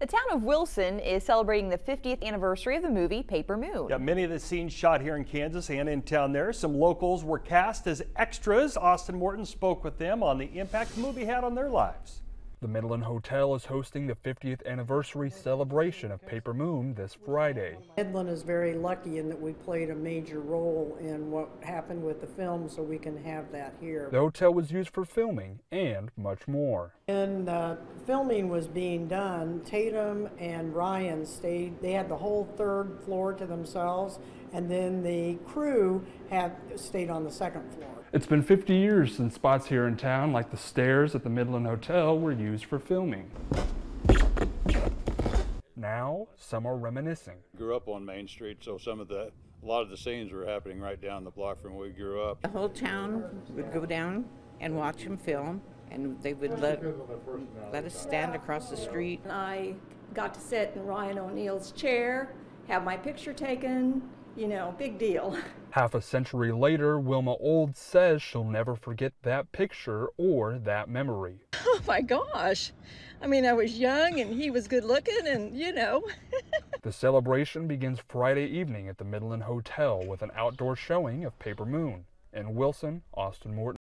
The town of Wilson is celebrating the 50th anniversary of the movie Paper Moon. Yeah, many of the scenes shot here in Kansas and in town there. Some locals were cast as extras. Austin Morton spoke with them on the impact the movie had on their lives. The Midland Hotel is hosting the 50th anniversary celebration of Paper Moon this Friday. Midland is very lucky in that we played a major role in what happened with the film, so we can have that here. The hotel was used for filming and much more. And uh, filming was being done, Tatum and Ryan stayed, they had the whole third floor to themselves, and then the crew had stayed on the second floor. It's been 50 years since spots here in town, like the stairs at the Midland Hotel, were used for filming. Now, some are reminiscing. Grew up on Main Street, so some of the a lot of the scenes were happening right down the block from where we grew up. The whole town would go down and watch them film, and they would let, let us stand across the street. I got to sit in Ryan O'Neal's chair, have my picture taken, you know, big deal. Half a century later, Wilma Old says she'll never forget that picture or that memory. Oh my gosh. I mean, I was young and he was good looking, and you know. the celebration begins Friday evening at the Midland Hotel with an outdoor showing of Paper Moon. In Wilson, Austin Morton.